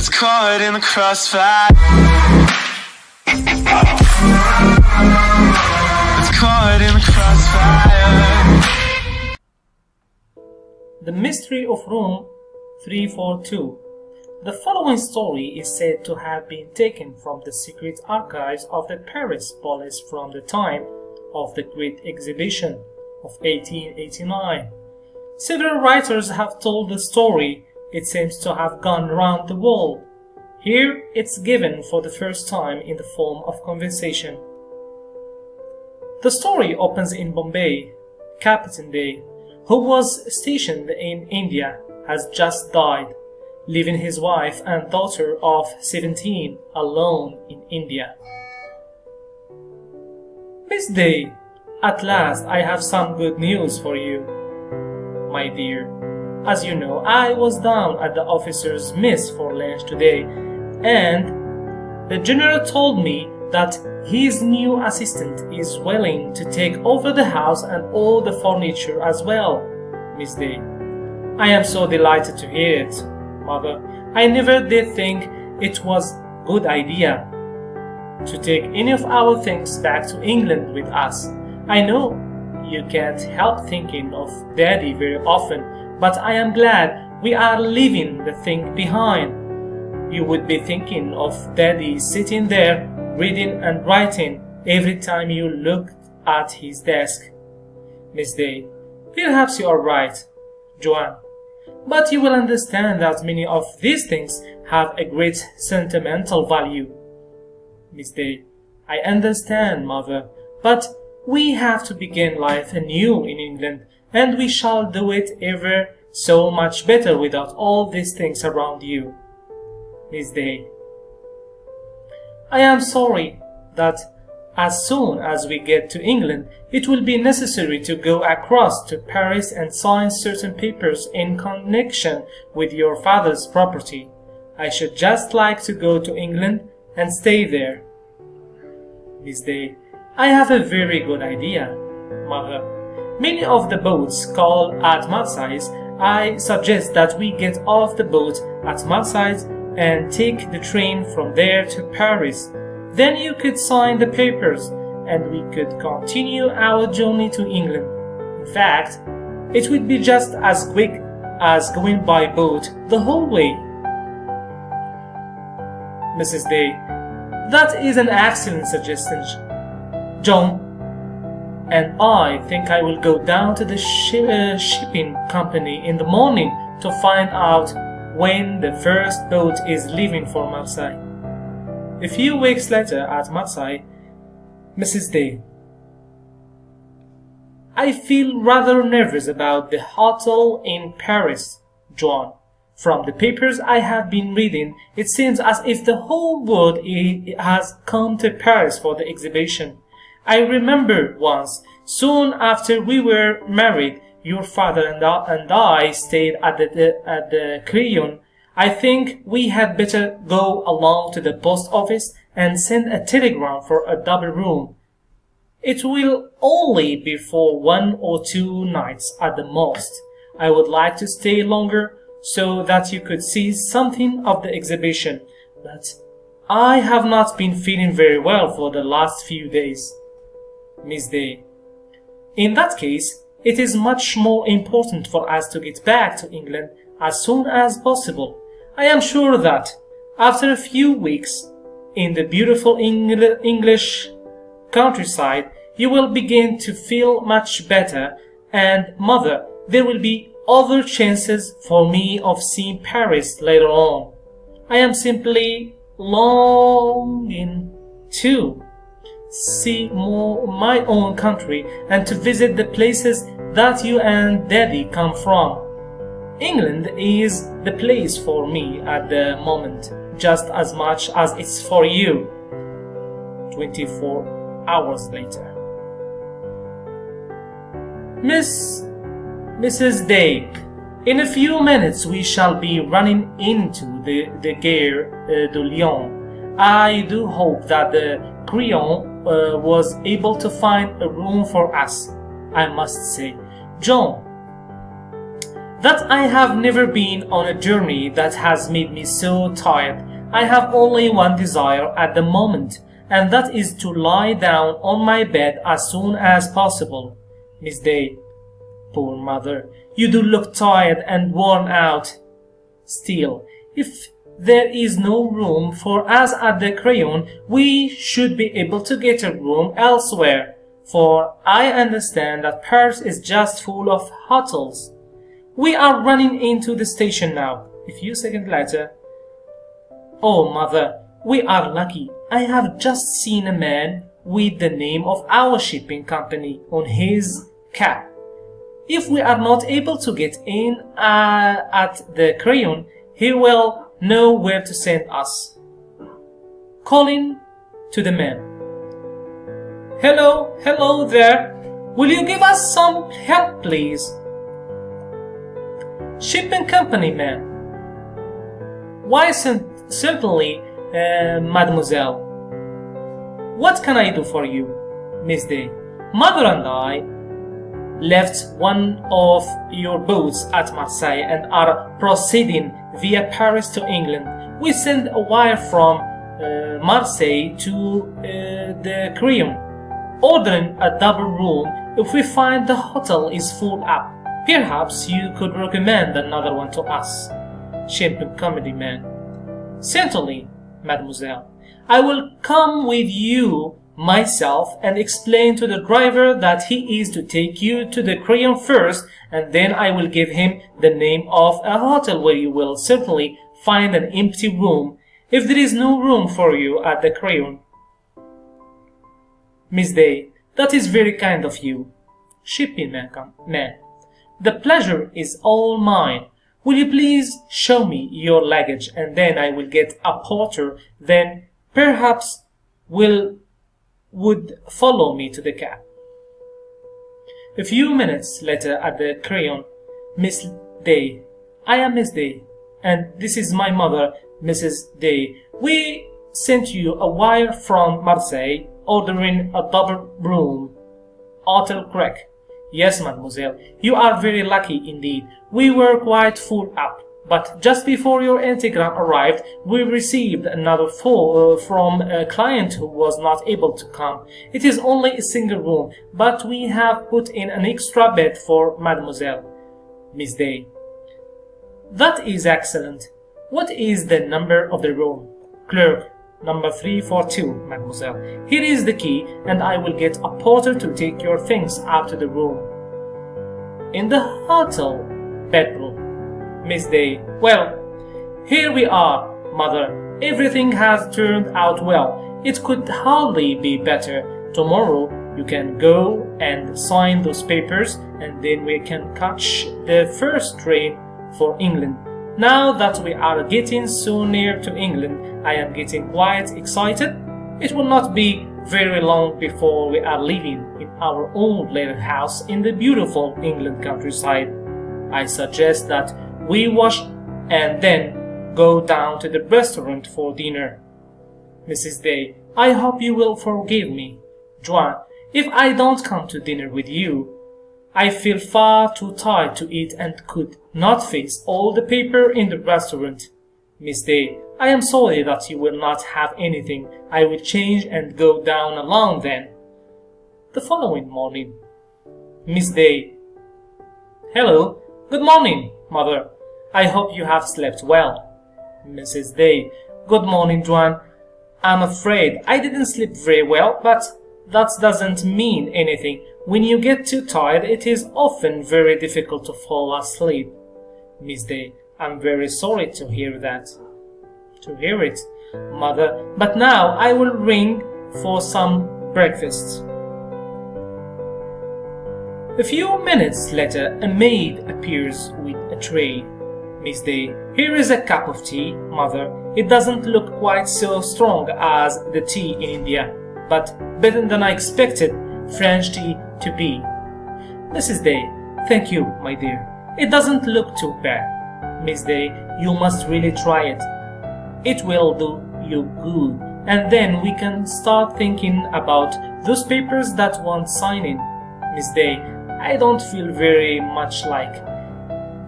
It's caught in the crossfire. It's caught in the crossfire. The Mystery of Room 342. The following story is said to have been taken from the secret archives of the Paris police from the time of the Great Exhibition of 1889. Several writers have told the story. It seems to have gone round the world. Here it's given for the first time in the form of conversation. The story opens in Bombay. Captain Day, who was stationed in India, has just died leaving his wife and daughter of 17 alone in India. Miss Day, at last I have some good news for you, my dear. As you know, I was down at the officer's mess for lunch today, and the general told me that his new assistant is willing to take over the house and all the furniture as well, Miss Day. I am so delighted to hear it mother, I never did think it was a good idea to take any of our things back to England with us. I know you can't help thinking of Daddy very often, but I am glad we are leaving the thing behind. You would be thinking of Daddy sitting there reading and writing every time you looked at his desk. Miss Day, perhaps you are right. Joanne, but you will understand that many of these things have a great sentimental value. Miss Day, I understand, mother, but we have to begin life anew in England, and we shall do it ever so much better without all these things around you. Miss Day, I am sorry that as soon as we get to England, it will be necessary to go across to Paris and sign certain papers in connection with your father's property. I should just like to go to England and stay there. Miss Day, I have a very good idea, mother. Many of the boats call at Marseilles. I suggest that we get off the boat at Marseilles and take the train from there to Paris. Then you could sign the papers and we could continue our journey to England. In fact, it would be just as quick as going by boat the whole way. Mrs. Day, that is an excellent suggestion. John, and I think I will go down to the sh uh, shipping company in the morning to find out when the first boat is leaving for Marseille. A few weeks later at Marseille, Mrs. Day. I feel rather nervous about the hotel in Paris, John. From the papers I have been reading, it seems as if the whole world has come to Paris for the exhibition. I remember once, soon after we were married, your father and I, and I stayed at the, at the Crillon I think we had better go along to the post office and send a telegram for a double room. It will only be for one or two nights at the most. I would like to stay longer so that you could see something of the exhibition, but I have not been feeling very well for the last few days. Miss Day. In that case, it is much more important for us to get back to England as soon as possible. I am sure that after a few weeks in the beautiful Engl English countryside, you will begin to feel much better and mother, there will be other chances for me of seeing Paris later on. I am simply longing to see more my own country and to visit the places that you and daddy come from. England is the place for me at the moment, just as much as it's for you. 24 hours later. Miss Mrs. Day, in a few minutes we shall be running into the, the Gare uh, de Lyon. I do hope that the Crillon uh, was able to find a room for us, I must say. John, that I have never been on a journey that has made me so tired. I have only one desire at the moment, and that is to lie down on my bed as soon as possible. Miss Day, poor mother, you do look tired and worn out. Still, if there is no room for us at the Crillon, we should be able to get a room elsewhere, for I understand that Paris is just full of hotels. We are running into the station now. A few seconds later, Oh, mother, we are lucky. I have just seen a man with the name of our shipping company on his cap. If we are not able to get in uh, at the Crillon, he will know where to send us. Calling to the man. Hello, hello there. Will you give us some help, please? Shipping company man. Why, certainly, uh, mademoiselle. What can I do for you, Miss Day? Mother and I left one of your boats at Marseille and are proceeding via Paris to England. We send a wire from uh, Marseille to uh, the Crillon, ordering a double room if we find the hotel is full up. Perhaps you could recommend another one to us. Champagne comedy man. Certainly, mademoiselle. I will come with you myself and explain to the driver that he is to take you to the Crillon first and then I will give him the name of a hotel where you will certainly find an empty room if there is no room for you at the Crillon. Miss Day, that is very kind of you. Shipping man, man. The pleasure is all mine. Will you please show me your luggage and then I will get a porter then perhaps will would follow me to the cab. A few minutes later at the Crillon, Miss Day. I am Miss Day, and this is my mother, Mrs. Day. We sent you a wire from Marseille ordering a double room. Hotel Crack. Yes, mademoiselle, you are very lucky indeed. We were quite full up. But just before your antigram arrived, we received another phone uh, from a client who was not able to come. It is only a single room, but we have put in an extra bed for mademoiselle. Miss Day. That is excellent. What is the number of the room? Clerk. Number 342, mademoiselle. Here is the key, and I will get a porter to take your things up to the room. In the hotel bedroom. Miss Day. Well, here we are, Mother. Everything has turned out well. It could hardly be better. Tomorrow you can go and sign those papers and then we can catch the first train for England. Now that we are getting so near to England, I am getting quite excited. It will not be very long before we are living in our old little house in the beautiful England countryside. I suggest that we wash and then go down to the restaurant for dinner. Mrs. Day, I hope you will forgive me. Juan, if I don't come to dinner with you, I feel far too tired to eat and could not face all the paper in the restaurant. Miss Day, I am sorry that you will not have anything. I will change and go down alone then. The following morning. Miss Day. Hello. Good morning, mother. I hope you have slept well. Mrs. Day. Good morning, Juan. I'm afraid I didn't sleep very well, but that doesn't mean anything. When you get too tired, it is often very difficult to fall asleep. Miss Day. I'm very sorry to hear that. To hear it, mother. But now I will ring for some breakfast. A few minutes later, a maid appears with a tray. Miss Day, here is a cup of tea, mother. It doesn't look quite so strong as the tea in India, but better than I expected French tea to be. Mrs. Day, thank you, my dear. It doesn't look too bad. Miss Day, you must really try it. It will do you good, and then we can start thinking about those papers that want signing. Miss Day, I don't feel very much like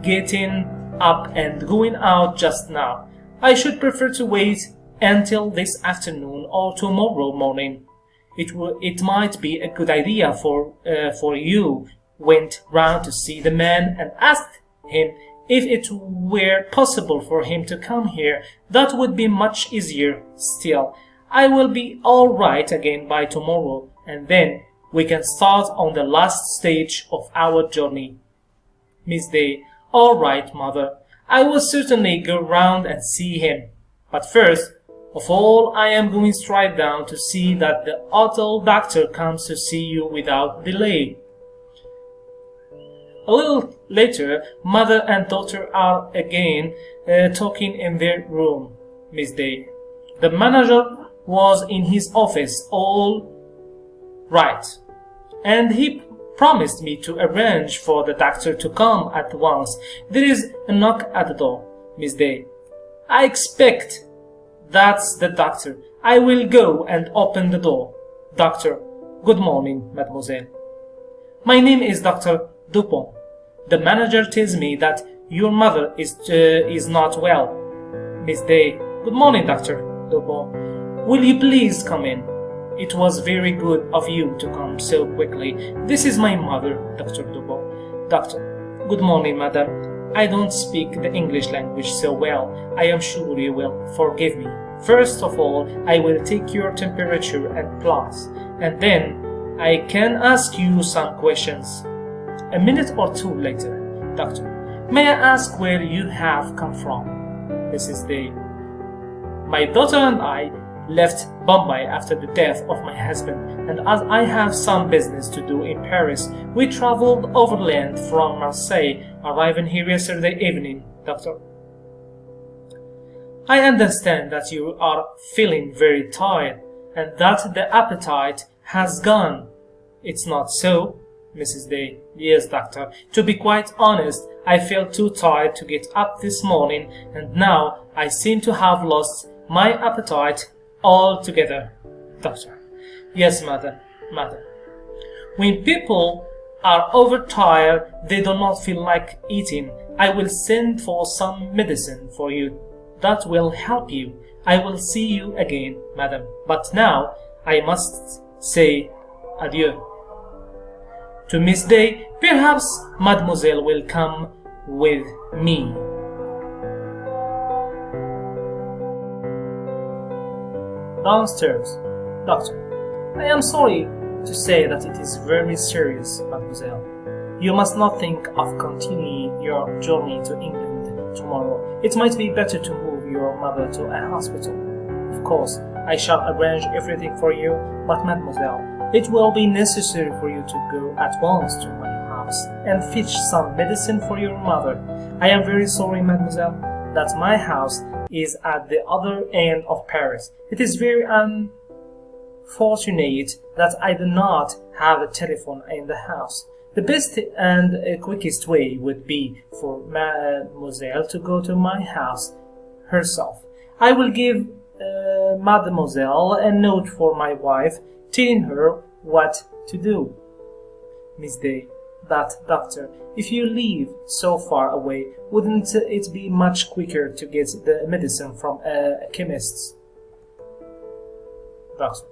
getting up and going out just now. I should prefer to wait until this afternoon or tomorrow morning. It, it might be a good idea for, uh, for you went round to see the man and asked him if it were possible for him to come here. That would be much easier still. I will be all right again by tomorrow, and then we can start on the last stage of our journey. Miss Day, all right, mother. I will certainly go round and see him. But first of all, I am going straight down to see that the hotel doctor comes to see you without delay. A little later, mother and daughter are again uh, talking in their room. Miss Day. The manager was in his office all right, and he promised me to arrange for the doctor to come at once. There is a knock at the door, Miss Day. I expect that's the doctor. I will go and open the door. Doctor, good morning, mademoiselle. My name is Dr. Dupont. The manager tells me that your mother is, uh, is not well. Miss Day, good morning, Dr. Dupont. Will you please come in? It was very good of you to come so quickly. This is my mother, Dr. Dupont. Doctor, good morning, madam. I don't speak the English language so well. I am sure you will forgive me. First of all, I will take your temperature and pulse, and then I can ask you some questions. A minute or two later, Doctor, may I ask where you have come from? Mrs. Day. My daughter and I left Bombay after the death of my husband, and as I have some business to do in Paris, we traveled overland from Marseille, arriving here yesterday evening, Doctor. I understand that you are feeling very tired, and that the appetite has gone. It's not so, Mrs. Day. Yes, doctor. To be quite honest, I felt too tired to get up this morning, and now I seem to have lost my appetite altogether. Doctor. Yes, mother, mother. When people are overtired, they do not feel like eating. I will send for some medicine for you. That will help you. I will see you again, madam. But now I must say adieu. To Miss Day, perhaps Mademoiselle will come with me. Downstairs, Doctor. I am sorry to say that it is very serious, Mademoiselle. You must not think of continuing your journey to England tomorrow. It might be better to move your mother to a hospital. Of course, I shall arrange everything for you, but Mademoiselle, it will be necessary for you to go at once to my house and fetch some medicine for your mother. I am very sorry, Mademoiselle, that my house is at the other end of Paris. It is very unfortunate that I do not have a telephone in the house. The best and quickest way would be for Mademoiselle to go to my house herself. I will give uh, Mademoiselle a note for my wife, telling her what to do. Miss Day, that doctor, if you live so far away, wouldn't it be much quicker to get the medicine from a chemist's? Doctor,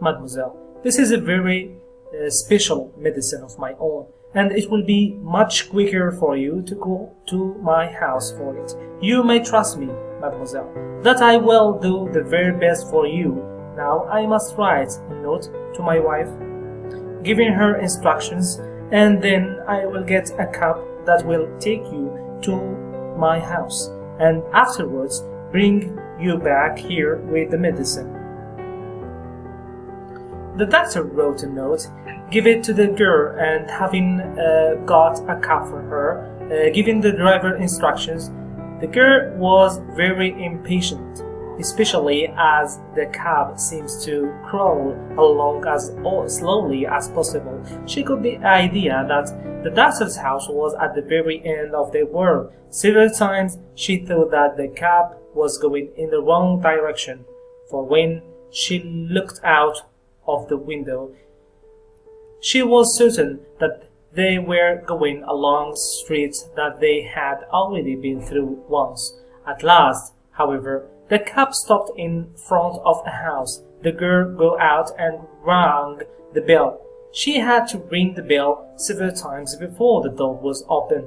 Mademoiselle, this is a very uh, special medicine of my own, and it will be much quicker for you to go to my house for it. You may trust me, Mademoiselle, that I will do the very best for you. Now I must write a note to my wife, giving her instructions, and then I will get a cab that will take you to my house, and afterwards bring you back here with the medicine. The doctor wrote a note, give it to the girl, and having uh, got a cab for her, uh, giving the driver instructions, the girl was very impatient, especially as the cab seems to crawl along as slowly as possible. She got the idea that the doctor's house was at the very end of the world. Several times she thought that the cab was going in the wrong direction, for when she looked out of the window, she was certain that They were going along streets that they had already been through once. At last, however, the cab stopped in front of a house. The girl got out and rang the bell. She had to ring the bell several times before the door was opened.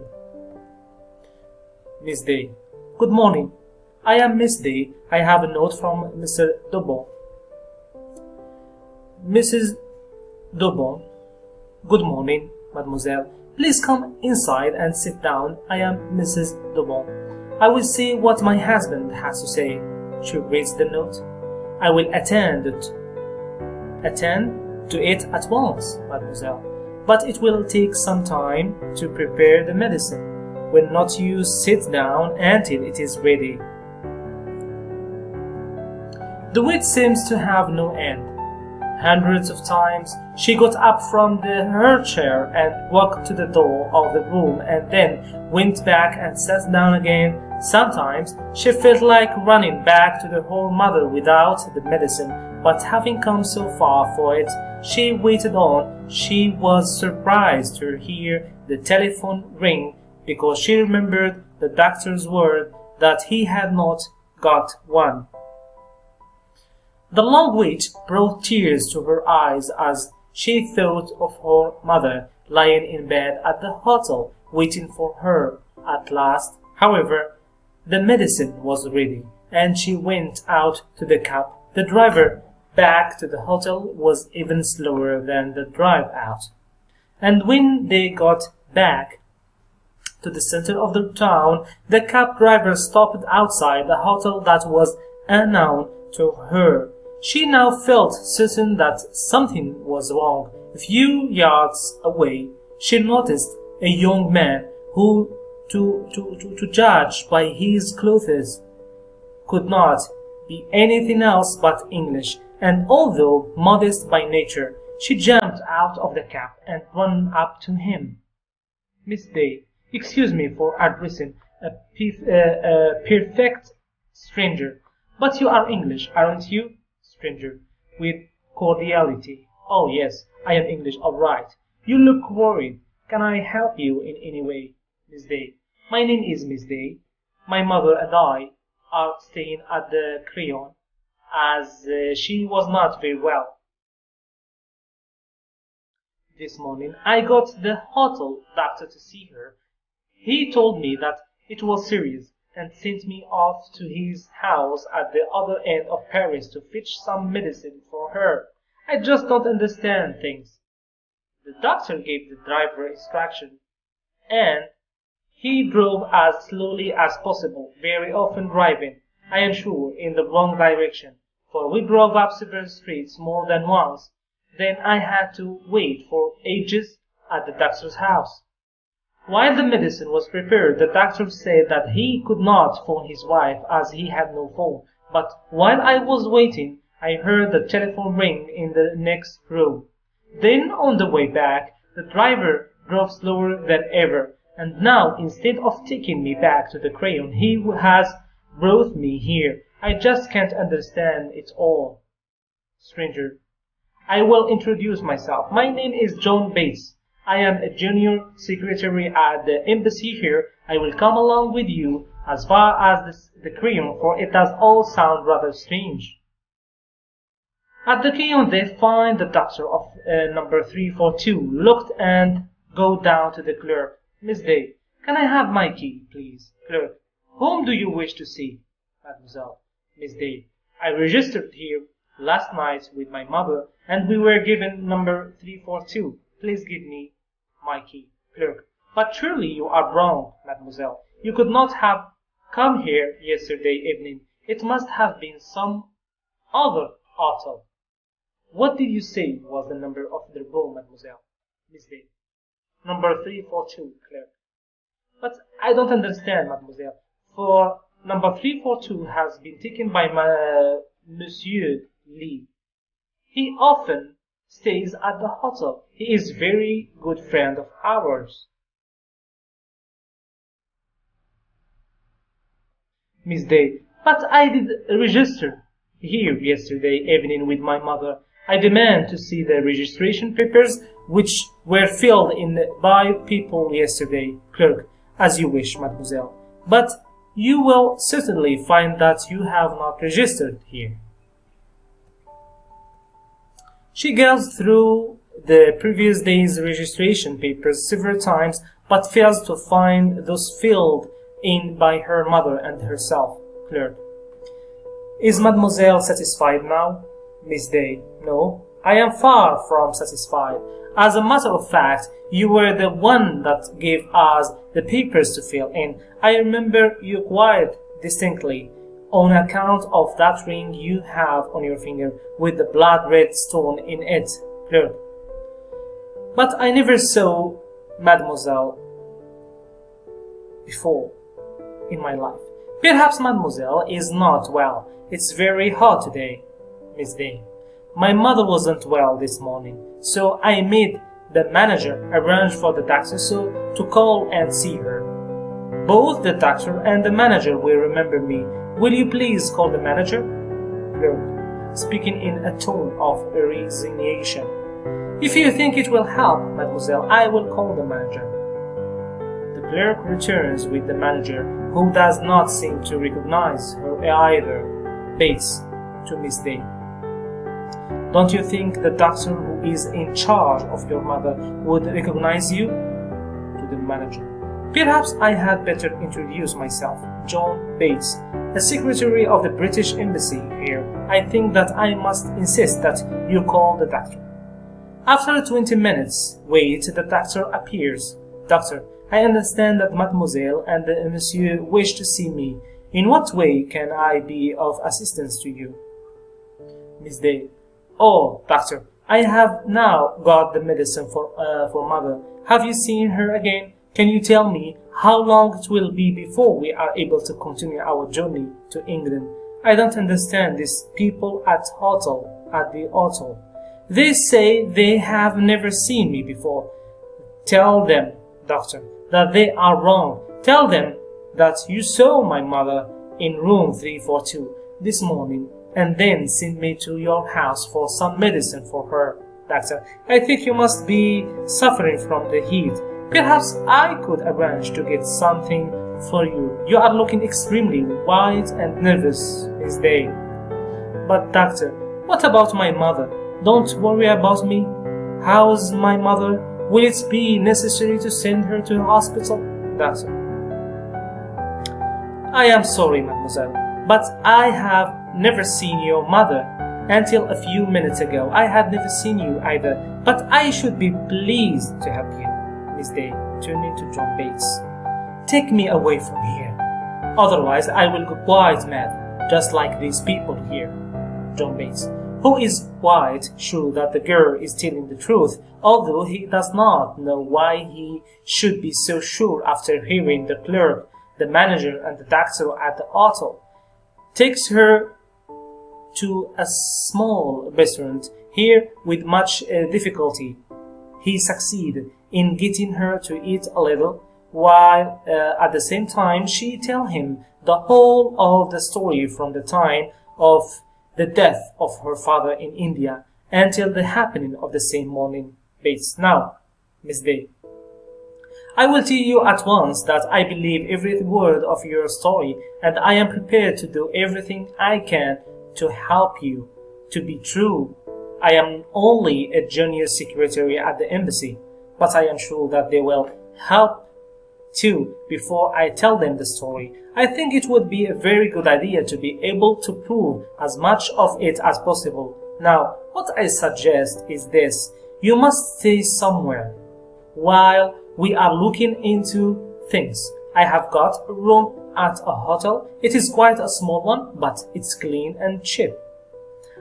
Miss Day. Good morning. I am Miss Day. I have a note from Mr. Dupont. Mrs. Dupont. Good morning, mademoiselle. Please come inside and sit down. I am Mrs. Dupont. I will see what my husband has to say. She reads the note. I will attend it. Attend to it at once, mademoiselle. But it will take some time to prepare the medicine. Will not you sit down until it is ready? The wait seems to have no end. Hundreds of times she got up from the, her chair and walked to the door of the room and then went back and sat down again. Sometimes she felt like running back to the whole mother without the medicine, but having come so far for it, she waited on. She was surprised to hear the telephone ring because she remembered the doctor's word that he had not got one. The long wait brought tears to her eyes as she thought of her mother lying in bed at the hotel waiting for her. At last, however, the medicine was ready and she went out to the cab. The driver back to the hotel was even slower than the drive out. And when they got back to the center of the town, the cab driver stopped outside the hotel that was unknown to her. She now felt certain that something was wrong. A few yards away, she noticed a young man who, to, to, to, to judge by his clothes, could not be anything else but English, and although modest by nature, she jumped out of the cab and ran up to him. Miss Day, excuse me for addressing a, uh, a perfect stranger, but you are English, aren't you? Stranger, with cordiality. Oh yes, I am English, all right. You look worried. Can I help you in any way, Miss Day? My name is Miss Day. My mother and I are staying at the Crillon, as uh, she was not very well. This morning I got the hotel doctor to see her. He told me that it was serious and sent me off to his house at the other end of Paris to fetch some medicine for her. I just don't understand things. The doctor gave the driver instruction, and he drove as slowly as possible, very often driving, I am sure, in the wrong direction, for we drove up several streets more than once. Then I had to wait for ages at the doctor's house. While the medicine was prepared, the doctor said that he could not phone his wife as he had no phone. But while I was waiting, I heard the telephone ring in the next room. Then on the way back, the driver drove slower than ever, and now instead of taking me back to the Crillon, he has brought me here. I just can't understand it all. Stranger. I will introduce myself. My name is John Bates. I am a junior secretary at the embassy here. I will come along with you as far as this, the Crillon, for it does all sound rather strange. At the Crillon, they find the doctor of uh, number 342, looked and go down to the clerk. Miss Day, can I have my key, please? Clerk, whom do you wish to see? Mademoiselle, Miss Day, I registered here last night with my mother, and we were given number 342. Please give me my key. Clerk. But surely you are wrong, mademoiselle. You could not have come here yesterday evening. It must have been some other hotel. What did you say was the number of the room, mademoiselle? Miss Day. Number 342, clerk. But I don't understand, mademoiselle, for number 342 has been taken by my uh, Monsieur Lee. He often stays at the hotel. He is very good friend of ours. Miss Day, but I did register here yesterday evening with my mother, I demand to see the registration papers which were filled in by people yesterday. Clerk, as you wish, mademoiselle. But you will certainly find that you have not registered here. She goes through the previous day's registration papers several times but fails to find those filled in by her mother and herself. Clerk. Is mademoiselle satisfied now? Miss Day. No, I am far from satisfied. As a matter of fact, you were the one that gave us the papers to fill in. I remember you quite distinctly on account of that ring you have on your finger with the blood red stone in it. Clerk. But I never saw mademoiselle before in my life. Perhaps mademoiselle is not well. It's very hot today, Miss Day. My mother wasn't well this morning, so I made the manager arrange for the doctor so to call and see her. Both the doctor and the manager will remember me. Will you please call the manager? Clerk, speaking in a tone of resignation. If you think it will help, mademoiselle, I will call the manager. The clerk returns with the manager, who does not seem to recognize her either. Bates to Miss Day. Don't you think the doctor who is in charge of your mother would recognize you? To the manager. Perhaps I had better introduce myself. John Bates, the secretary of the British Embassy here. I think that I must insist that you call the doctor. After 20 minutes wait, the doctor appears. Doctor, I understand that mademoiselle and monsieur wish to see me. In what way can I be of assistance to you? Miss Day. Oh, doctor, I have now got the medicine for, uh, for mother. Have you seen her again? Can you tell me how long it will be before we are able to continue our journey to England? I don't understand these people at hotel, at the hotel. They say they have never seen me before. Tell them, doctor, that they are wrong. Tell them that you saw my mother in room 342 this morning and then send me to your house for some medicine for her. Doctor, I think you must be suffering from the heat. Perhaps I could arrange to get something for you. You are looking extremely white and nervous, Miss Day. But doctor, what about my mother? Don't worry about me. How's my mother? Will it be necessary to send her to the hospital? Doctor. I am sorry, mademoiselle, but I have never seen your mother until a few minutes ago. I had never seen you either, but I should be pleased to help you, Miss Day, turning to John Bates. Take me away from here. Otherwise, I will go quite mad, just like these people here. John Bates, who is quite sure that the girl is telling the truth, although he does not know why he should be so sure after hearing the clerk, the manager, and the doctor at the hotel. Takes her to a small restaurant here with much uh, difficulty. He succeeded in getting her to eat a little, while uh, at the same time she tell him the whole of the story from the time of the death of her father in India until the happening of the same morning. Bates. Now, Miss Day, I will tell you at once that I believe every word of your story and I am prepared to do everything I can to help you to be true. I am only a junior secretary at the embassy, but I am sure that they will help too before I tell them the story. I think it would be a very good idea to be able to prove as much of it as possible. Now, what I suggest is this. You must stay somewhere while we are looking into things. I have got a room at a hotel. It is quite a small one, but it's clean and cheap.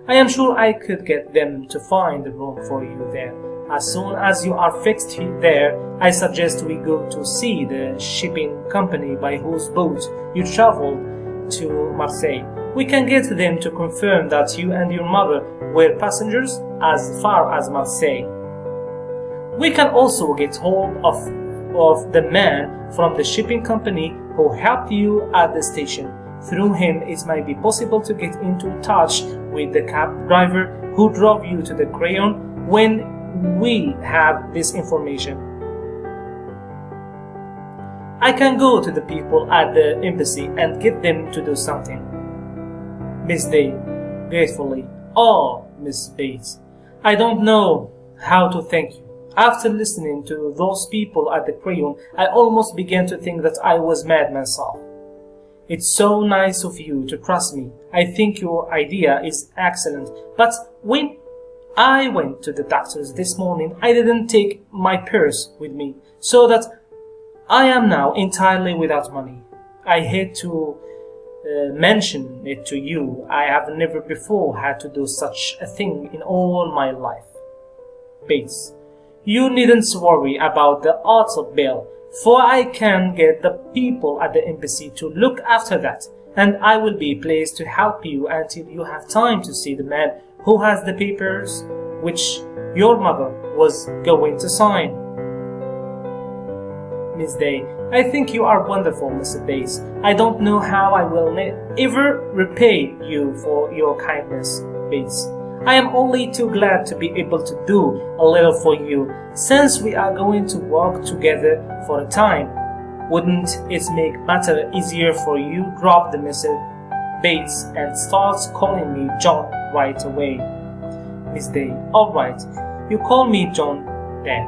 I am sure I could get them to find a room for you there. As soon as you are fixed there, I suggest we go to see the shipping company by whose boat you traveled to Marseille. We can get them to confirm that you and your mother were passengers as far as Marseille. We can also get hold of, of the man from the shipping company who helped you at the station. Through him, it might be possible to get into touch with the cab driver who drove you to the Crillon when we have this information. I can go to the people at the embassy and get them to do something. Miss Day, gratefully. Oh, Miss Bates, I don't know how to thank you. After listening to those people at the Crillon, I almost began to think that I was mad myself. It's so nice of you to trust me. I think your idea is excellent. But when I went to the doctor's this morning, I didn't take my purse with me, so that I am now entirely without money. I hate to uh, mention it to you. I have never before had to do such a thing in all my life. Bates. You needn't worry about the auto bill, for I can get the people at the embassy to look after that, and I will be pleased to help you until you have time to see the man who has the papers which your mother was going to sign. Miss Day, I think you are wonderful, Mr. Bates. I don't know how I will ever repay you for your kindness, Bates. I am only too glad to be able to do a little for you, since we are going to work together for a time. Wouldn't it make matter easier for you drop the Mr. Bates and start calling me John right away? Miss Day, alright, you call me John then.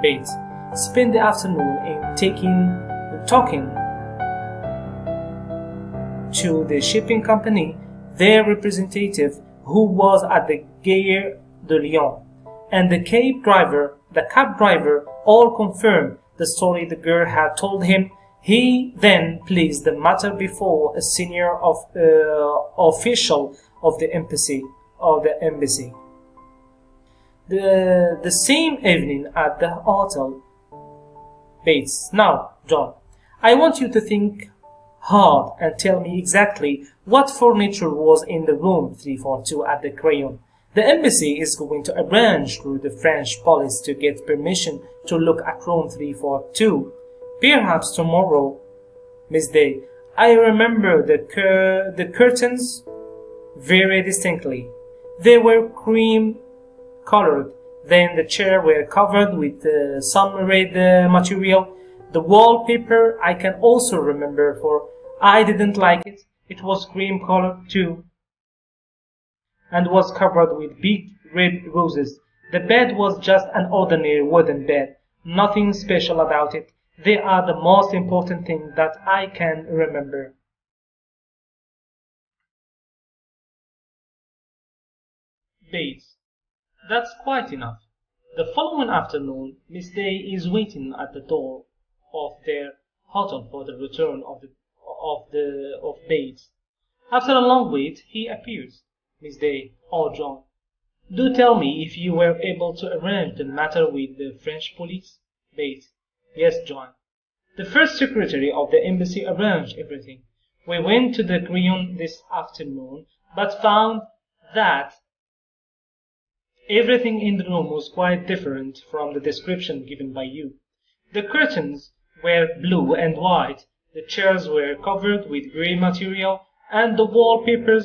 Bates, spend the afternoon in taking, talking to the shipping company, their representative who was at the Gare de Lyon, and the cab driver, the cab driver, all confirmed the story the girl had told him. He then placed the matter before a senior of, uh, official of the embassy. Of the embassy. The, the same evening at the hotel, Bates. Now, John, I want you to think hard and tell me exactly what furniture was in the room 342 at the Crillon. The embassy is going to arrange through the French police to get permission to look at room 342. Perhaps tomorrow, Miss Day. I remember the, cur the curtains very distinctly. They were cream colored. Then the chair were covered with uh, some red uh, material the wallpaper I can also remember for I didn't like it. It was cream color too and was covered with big red roses. The bed was just an ordinary wooden bed. Nothing special about it. They are the most important thing that I can remember. Bates. That's quite enough. The following afternoon, Miss Day is waiting at the door of their hotel for the return of the of the of Bates. After a long wait, he appears. Miss Day, oh John, do tell me if you were able to arrange the matter with the French police. Bates, yes, John. The first secretary of the embassy arranged everything. We went to the Crillon this afternoon, but found that everything in the room was quite different from the description given by you. The curtains were blue and white, the chairs were covered with grey material, and the wallpaper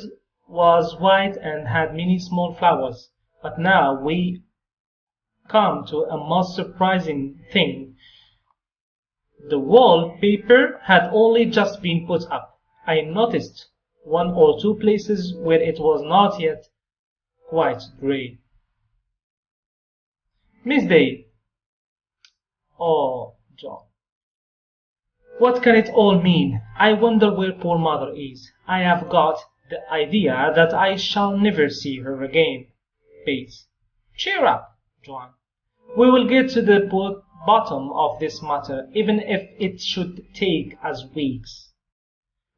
was white and had many small flowers. But now we come to a most surprising thing. The wallpaper had only just been put up. I noticed one or two places where it was not yet quite grey. Miss Day. Oh, John. What can it all mean? I wonder where poor mother is. I have got the idea that I shall never see her again. Bates. Cheer up, John. We will get to the bottom of this matter, even if it should take us weeks.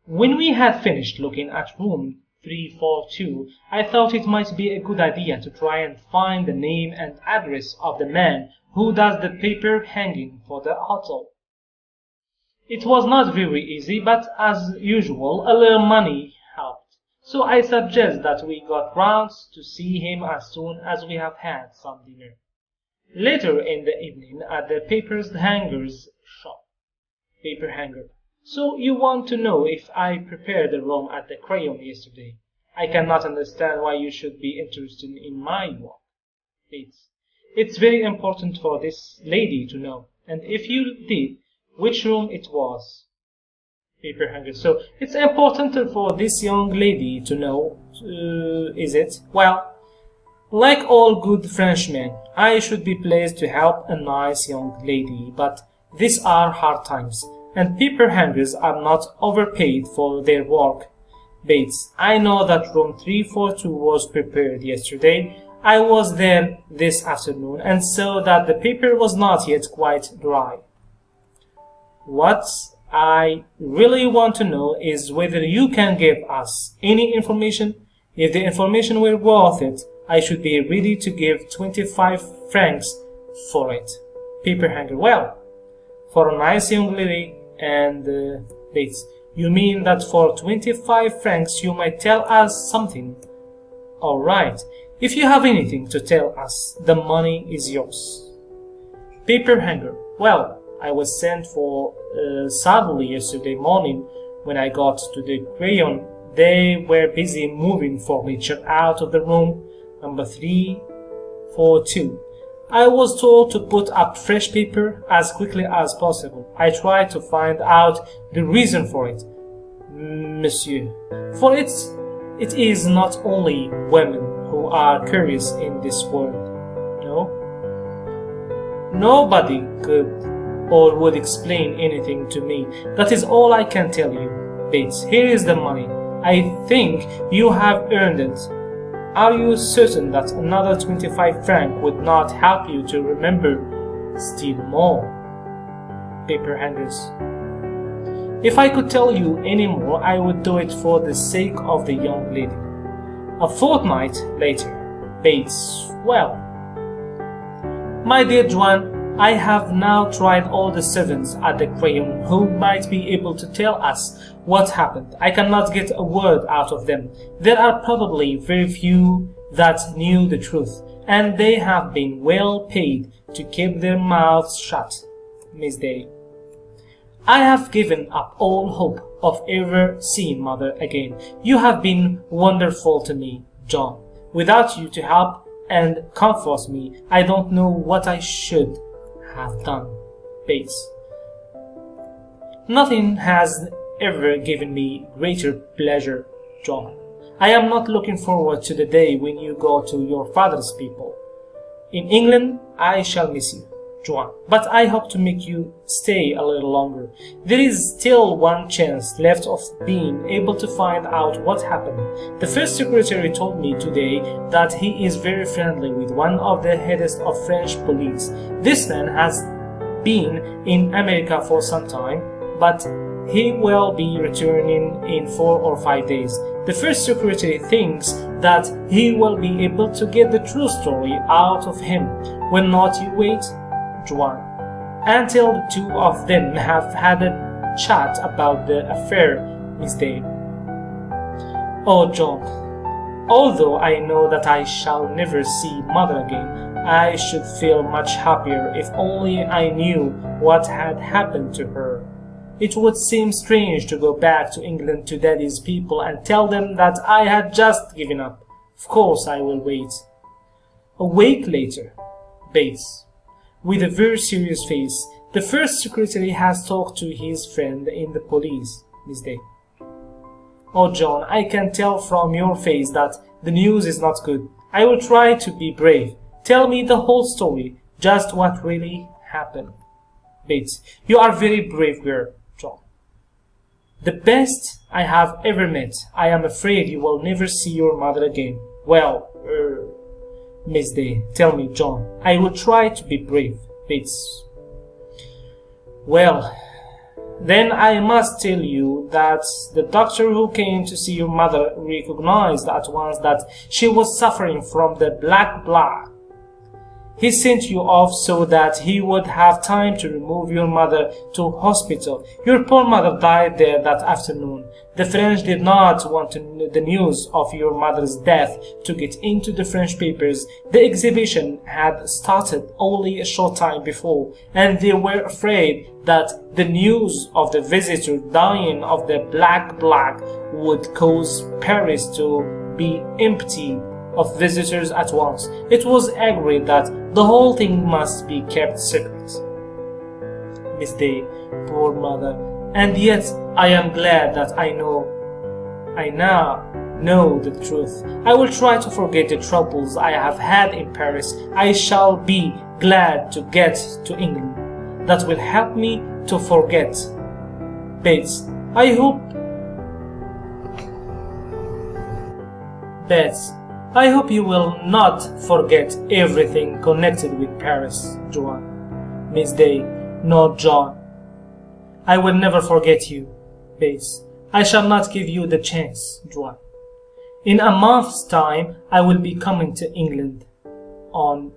When we had finished looking at room 342, I thought it might be a good idea to try and find the name and address of the man who does the paper hanging for the hotel. It was not very easy, but as usual, a little money helped. So I suggest that we got round to see him as soon as we have had some dinner. Later in the evening at the paper hanger's shop. Paper hanger. So you want to know if I prepared the room at the Crillon yesterday? I cannot understand why you should be interested in my work. It's, it's very important for this lady to know. And if you did, which room it was? Paper hanger. So it's important for this young lady to know, uh, is it? Well, like all good Frenchmen, I should be pleased to help a nice young lady, but these are hard times, and paper hangers are not overpaid for their work. Bates, I know that room 342 was prepared yesterday. I was there this afternoon and saw that the paper was not yet quite dry. What I really want to know is whether you can give us any information. If the information were worth it, I should be ready to give 25 francs for it. Paper hanger, well, for a nice young lady and uh, Bates, you mean that for 25 francs you might tell us something? Alright, if you have anything to tell us, the money is yours. Paper hanger, well, I was sent for uh, yesterday morning when I got to the Crillon. They were busy moving furniture out of the room number 342. I was told to put up fresh paper as quickly as possible. I tried to find out the reason for it, monsieur, for it's, it is not only women who are curious in this world, no? Nobody could or would explain anything to me. That is all I can tell you. Bates, here is the money. I think you have earned it. Are you certain that another 25 franc would not help you to remember still more? Paper hangers. If I could tell you any more, I would do it for the sake of the young lady. A fortnight later, Bates, well, my dear Joan, I have now tried all the servants at the Crillon who might be able to tell us what happened. I cannot get a word out of them. There are probably very few that knew the truth, and they have been well paid to keep their mouths shut. Miss Day. I have given up all hope of ever seeing mother again. You have been wonderful to me, John. Without you to help and comfort me, I don't know what I should have done. Bates. Nothing has ever given me greater pleasure, John. I am not looking forward to the day when you go to your father's people. In England, I shall miss you, But I hope to make you stay a little longer. There is still one chance left of being able to find out what happened. The first secretary told me today that he is very friendly with one of the heads of French police. This man has been in America for some time, but he will be returning in four or five days. The first secretary thinks that he will be able to get the true story out of him. Will not you wait, Joan, until the two of them have had a chat about the affair, Miss Day? Oh, John, although I know that I shall never see mother again, I should feel much happier if only I knew what had happened to her. It would seem strange to go back to England to Daddy's people and tell them that I had just given up. Of course I will wait. A week later, Bates, with a very serious face, the first secretary has talked to his friend in the police, Miss Day. Oh, John, I can tell from your face that the news is not good. I will try to be brave. Tell me the whole story, just what really happened. Bates, you are very brave girl. John. The best I have ever met. I am afraid you will never see your mother again. Well, er, Miss Day, tell me, John. I will try to be brave. Bates. Well, then I must tell you that the doctor who came to see your mother recognized at once that she was suffering from the black plague he sent you off so that he would have time to remove your mother to hospital. Your poor mother died there that afternoon. The French did not want the news of your mother's death to get into the French papers. The exhibition had started only a short time before, and they were afraid that the news of the visitor dying of the black plague would cause Paris to be empty of visitors at once. It was agreed that the whole thing must be kept secret. Miss Day, poor mother, and yet I am glad that I know, I now know the truth. I will try to forget the troubles I have had in Paris. I shall be glad to get to England. That will help me to forget. Bates, I hope. Bates, I hope you will not forget everything connected with Paris, Joan. Miss Day, no, John. I will never forget you, Bates. I shall not give you the chance, Joan. In a month's time, I will be coming to England on